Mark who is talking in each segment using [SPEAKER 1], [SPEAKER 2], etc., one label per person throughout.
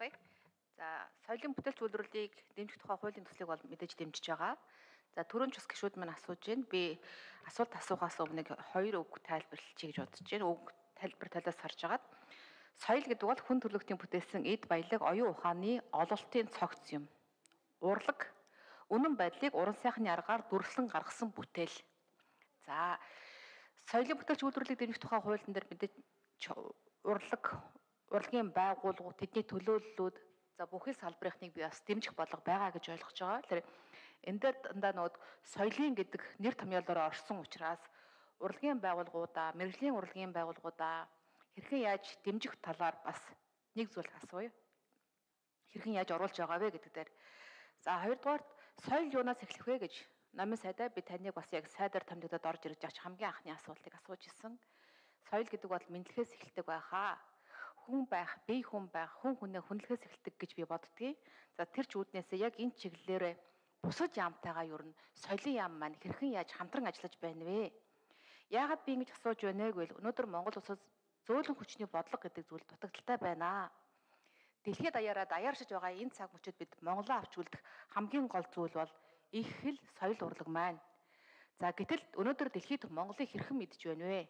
[SPEAKER 1] орхъя. За соёлын бүтээлч үйлрүүлийг дэмжих тухай хуулийн төслийг бол мэдээж дэмжиж байгаа. За түрүүн ч бас гişүүд маань асууж байна. Би асуулт асуухаас өмнө хоёр үг тайлбарлчихъя гэж бодож байна. Үг тайлбар талаас харж агаад соёл гэдэг бол хүн төрлөختийн бүтээсэн эд баялаг оюун ухааны ололтын цогц юм. Урлаг үнэн байдлыг уран сайхны аргаар дүрслэн гаргасан бүтээл. За соёлын бүтээлч үйлрүүлийг дэмжих тухай хуулийн дээр мэдээж урлагийн байгууллагууд тэдний төлөөллүүд за бүхэл салбарынхныг би бас дэмжих бодлого байгаа гэж ойлгож байгаа. Тэгэхээр энэ дээр дандаа нөгөө соёлын гэдэг нэр томьёолоор орсон учраас урлагийн байгууллагуудаа, мэрэгжлийн урлагийн байгууллагуудаа хэрхэн яаж дэмжих талаар бас нэг зүйл асууя. Хэрхэн яаж оруулж байгаа вэ гэдэг дээр. За хоёрдугаар соёл юунаас эхлэх вэ гэж намын сайдаа би таныг бас яг сайдаар томьёодод орж ирж байгаа хамгийн анхны асуултыг асууж исэн. Соёл гэдэг бол мэдлэгээс эхэлдэг байхаа хүн байх, бие хүн байх, хүн хүнээ хүнлэхээс эхэлдэг гэж би боддгийг. За тэр ч үүднээсээ яг энэ чиглэлээрээ бусад яамтайгаа юу н соёлын яам маань хэрхэн яаж хамтран ажиллаж байна вэ? Яагаад би ингэж асууж байна гэвэл өнөөдөр Монгол улсад зөөлөн хүчний бодлого гэдэг зүйл дутагдaltaй байна. Дэлхийд даяараа даяаршиж байгаа энэ цаг мөчид бид Монголоо авч үлдэх хамгийн гол зүйл бол их хэл соёл урлаг маань. За гэтэл өнөөдөр дэлхийд Монголыг хэрхэн мэдж байна вэ?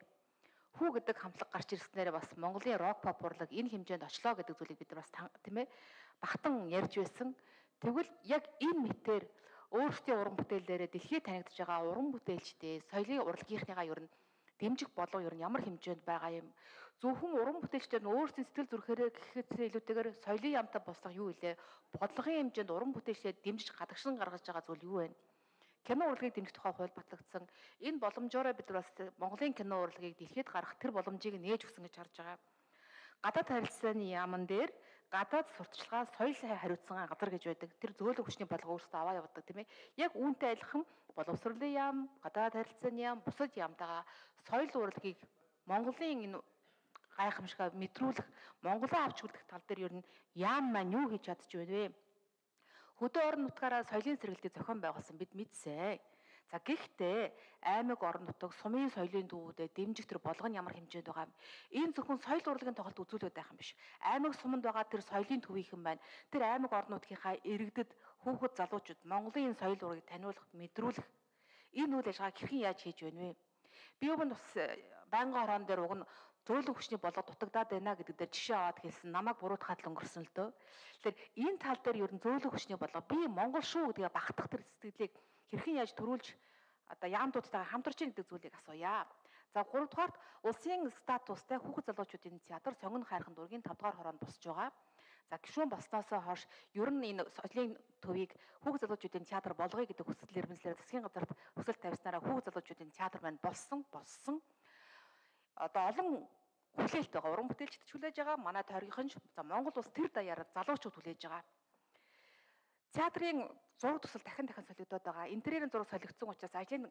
[SPEAKER 1] Хүү гэдэг хамтлаг гарч ирснээр бас Монголын рок pop урлаг энэ хэмжээнд очлоо гэдэг зүйлийг бид нар бас тийм ээ багтан ярьж байсан. Тэгвэл яг энэ мэтэр өөрсдийн уран бүтээлээрээ дэлхийд танигдж байгаа уран бүтээлчдээ соёлын урлагийнхныгаа ер нь дэмжих болов ер нь ямар хэмжээнд байгаа юм. Зөвхөн уран бүтээлчдэр нь өөрсдийн сэтгэл зүрхээрээ гэхээсээ илүүтэйгээр соёлын яамтай босдох юу илээ? Бодлогын хэмжээнд уран бүтээлчдээ дэмжиж гадагшин гаргаж байгаа зүйл юу вэ? Кино урлагийг дэмжих тухай хууль батлагдсан. Энэ боломжоор бид бас Монголын кино урлагийг дэлхийд гарах тэр боломжийг нээж өгсөн гэж харж байгаа. Гадаад харилцааны яамн дээр гадаад сурталчилгаа соёл хариуцсан газар гэж байдаг. Тэр зөөлөн хүчний бодлого өөрсдөө аваа явдаг тийм ээ. Яг үүнтэй адилхан боловсролын яам, гадаад харилцааны яам, бусад яамтайгаа соёл урлагийг Монголын энэ гайхамшигаа мэдрүүлэх, Монголоо авч үлдэх тал дээр ер нь яам маань юу хийж чадчих вэ? Хөдөө орон нутгаараа соёлын сэргэлтийг зохион байгуулсан бид мэдсэ. За гэхдээ аймаг орон нутаг сумын соёлын төвүүдэд дэмжих төр болгоно ямар хэмжээнд байгаа юм. Энэ зөвхөн соёл урлагийн тоглолт үзүүлээд байх юм биш. Аймаг суманд байгаа тэр соёлын төвийнхэн байна. Тэр аймаг орон нутгийнхаа иргэдэд хүүхэд залуучууд Монголын соёл урлагийг таниулах, мэдрүүлэх энэ үйл ажиллагааг хэрхэн яаж хийж байна вэ? Би өмнө бас байнгын хороон дээр уг нь зөөлөн хүчний болго дутагдаад байна гэдэг дээр жишээ аваад хэлсэн намайг буруутгаад л өнгөрсөн л дөө. Тэгэхээр энэ тал дээр ер нь зөөлөн хүчний болго би Монгол шүү гэдгээ багтах тэр сэтгэлийг хэрхэн яаж төрүүлж одоо яамдуудтайгаа хамтарч ийн гэдэг зүйлийг асууя. За 3 дугаарт улсын статустай хүүхэд залуучуудын театр сонгон хайрхан дургийн 5 дугаар хороонд босч байгаа. За гişүүн болсноосоо хойш ер нь энэ соёлын төвийг хүүхэд залуучуудын театр болгоё гэдэг хүсэл эрмэлзлээр засгийн газарт хүсэл тавьснараа хүүхэд залуучуудын театр маань болсон болсон одоо олон хүлээлт байгаа. Уран бүтээлчд хүлээж байгаа. Манай тойргийнхан за Монгол улс тэр даяараа залуучууд хүлээж байгаа. Театрын зураг төсөл дахин дахин солигдоод байгаа. Интерьерийн зураг солигдсон учраас ажлын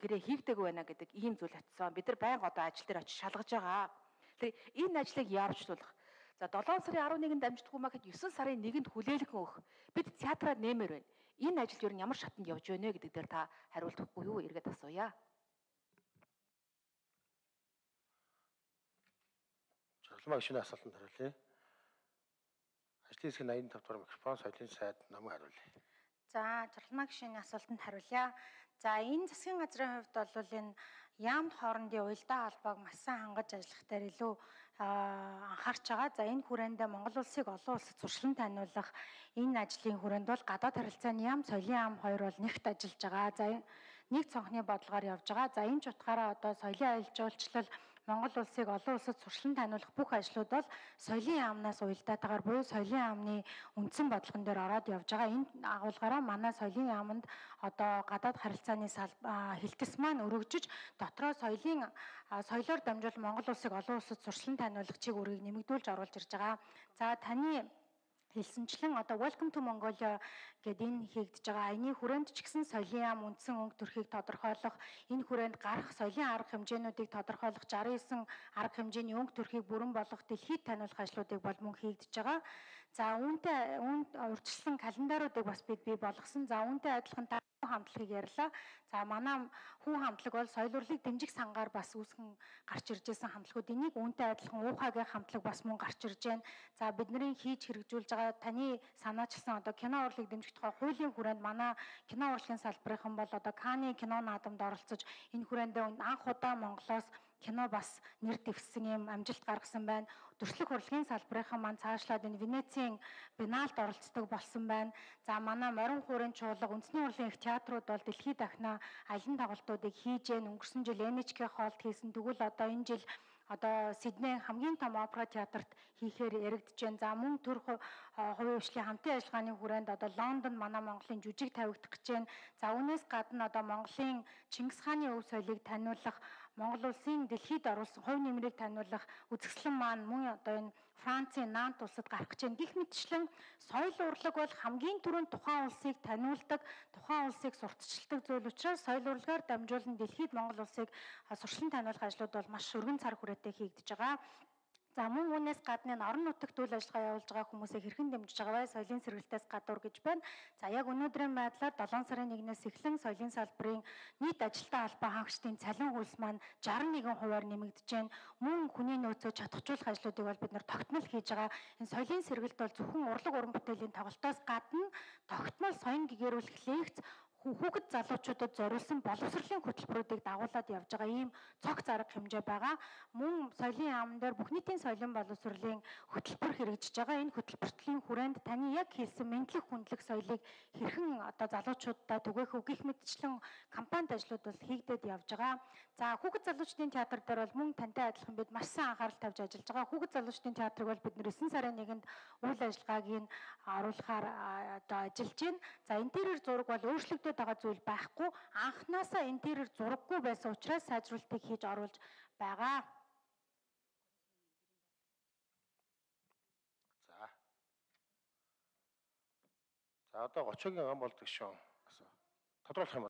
[SPEAKER 1] гэрээ хийгдэггүй байна гэдэг ийм зүйл очсон. Бид нар байнга одоо ажил дээр очиж шалгаж байгаа. Тэгэхээр энэ ажлыг яарчлуулах. За 7 сарын 11-нд амжтгүй маа гэхэд 9 сарын 1-нд хүлээлгэн өгөх. Бид театраа нэмэр байна. Энэ ажил юу ямар шатанд явж байна вэ гэдэг дээр та хариултахгүй юу эргээд асууя.
[SPEAKER 2] Чухалмаа гişүний асуултанд хариулъя. Ажлын хэсгийн 85 дугаар микрофон соёлын сайд намын хариулъя.
[SPEAKER 3] За, Чухалмаа гişүний асуултанд хариулъя. За, энэ засгийн газрын хувьд бол энэ яамд хоорондын уялдаа холбоог маш сайн хангаж ажиллах дээр илүү анхаарч байгаа. За, энэ хүрээнд Монгол улсыг олон улсад зуршлан таниулах энэ ажлын хүрээнд бол гадаад харилцааны яам, соёлын яам хоёр бол нэгт ажиллаж байгаа. За, нэг цонхны бодлогоор явж байгаа. За, энэ ч утгаараа одоо соёлын аялал жуулчлал Монгол улсыг олон улсад сурчлан таниулах бүх ажлууд бол соёлын яамнаас уялдаатайгаар буюу соёлын яамны үндсэн бодлогон дээр ороод явж байгаа. Энэ агуулгаараа манай соёлын яамд одоо гадаад харилцааны хэлтэс маань өргөжж дотроо соёлын соёлоор дамжуул Монгол улсыг олон улсад сурчлан таниулах чиг үүргийг нэмэгдүүлж оруулж ирж байгаа. За таны хэлсэнчлэн одоо Welcome to Mongolia гэдэг энэ хийгдэж байгаа аяны хүрээнд ч гэсэн соёлын яам үндсэн өнгө төрхийг тодорхойлох, энэ хүрээнд гарах соёлын арга хэмжээнүүдийг тодорхойлох 69 арга хэмжээний өнгө төрхийг бүрэн болгох дэлхийд таниулах ажлуудыг бол мөн хийгдэж байгаа. За үүнтэй үүнд урьдчилсан календаруудыг бас бид бий болгосон. За үүнтэй адилхан та хамтлагыг ярьлаа. За манай хүн хамтлаг бол соёл урлыг дэмжих сангаар бас үүсгэн гарч ирж байсан хамтлагууд. Энийг үүнтэй адилхан уухагийн хамтлаг бас мөн гарч ирж байна. За бидний хийж хэрэгжүүлж байгаа таны санаачилсан одоо кино урлыг дэмжих тухай хуулийн хүрээнд манай кино урлагийн салбарынхан бол одоо Каны кино наадамд оролцож энэ хүрээндээ анх удаа Монголоос кино бас нэр дэвссэн юм амжилт гаргасан байна. Төршлөх урлагийн салбарынхан маань цаашлаад энэ Венецийн Биналд оролцдог болсон байна. За манай морин хуурын чуулга үндэсний урлагийн их театрууд бол дэлхийд дахна аялан тоглолтуудыг хийж гэн өнгөрсөн жил NHK хоолт хийсэн. Тэгвэл одоо энэ жил одоо Сиднейн хамгийн том опера театрт хийхээр яригдж байна. За мөн төр хувийн хвшлийн хамтын ажиллагааны хүрээнд одоо Лондонд манай Монголын жүжиг тавигдах гэж байна. За үүнээс гадна одоо Монголын Чингис хааны өв соёлыг таниулах Монгол улсын дэлхийд оруулсан хувь нэмрийг таниулах үзэсгэлэн маань мөн одоо энэ Францын Нант улсад гарах гэж байна. Гэх мэтчлэн соёл урлаг бол хамгийн түрүүнд тухайн улсыг таниулдаг, тухайн улсыг сурталчилдаг зүйл учраас соёл урлагаар дамжуулан дэлхийд Монгол улсыг сурчлан таниулах ажлууд бол маш өргөн цар хүрээтэй хийгдэж байгаа. За мөн үүнээс гадна энэ орон нутагт үйл ажиллагаа явуулж байгаа хүмүүсийг хэрхэн дэмжиж байгаа вэ? Соёлын сэргэлтээс гадуур гэж байна. За яг өнөөдрийн байдлаар 7 сарын 1-ээс эхлэн соёлын салбарын нийт ажилтны албан хаагчдын цалин хөлс маань 61 хувиар нэмэгдэж байна. Мөн хүний нөөцөө чадахжуулах ажлуудыг бол бид нар тогтмол хийж байгаа. Энэ соёлын сэргэлт бол зөвхөн урлаг уран бүтээлийн тоглолтоос гадна тогтмол соён гэгэрүүлэх лекц хүүхэд залуучуудад зориулсан боловсролын хөтөлбөрүүдийг дагуулад явж байгаа ийм цог зарга хэмжээ байгаа. Мөн соёлын яамн дээр бүх нийтийн соёлын боловсролын хөтөлбөр хэрэгжиж байгаа. Энэ хөтөлбөртлийн хүрээнд таны яг хэлсэн мэдлэг хүндлэг соёлыг хэрхэн одоо залуучуудаа түгээх үг гих мэтчлэн кампанит ажлууд бол хийгдээд явж байгаа. За хүүхэд залуучдын театр дээр бол мөн тантай адилхан бид маш сайн анхаарал тавьж ажиллаж байгаа. Хүүхэд залуучдын театрыг бол бид 9 сарын 1-нд үйл ажиллагааг нь оруулахаар одоо ажиллаж байна. За интерьер зураг бол өөрчлөгдөж хэлээд байгаа зүйл байхгүй анханасаа интерьер зураггүй байсан учраас сайжруулалтыг хийж оруулж байгаа.
[SPEAKER 2] За. За одоо 30-гийн ган болдог шүү. Тодруулах юм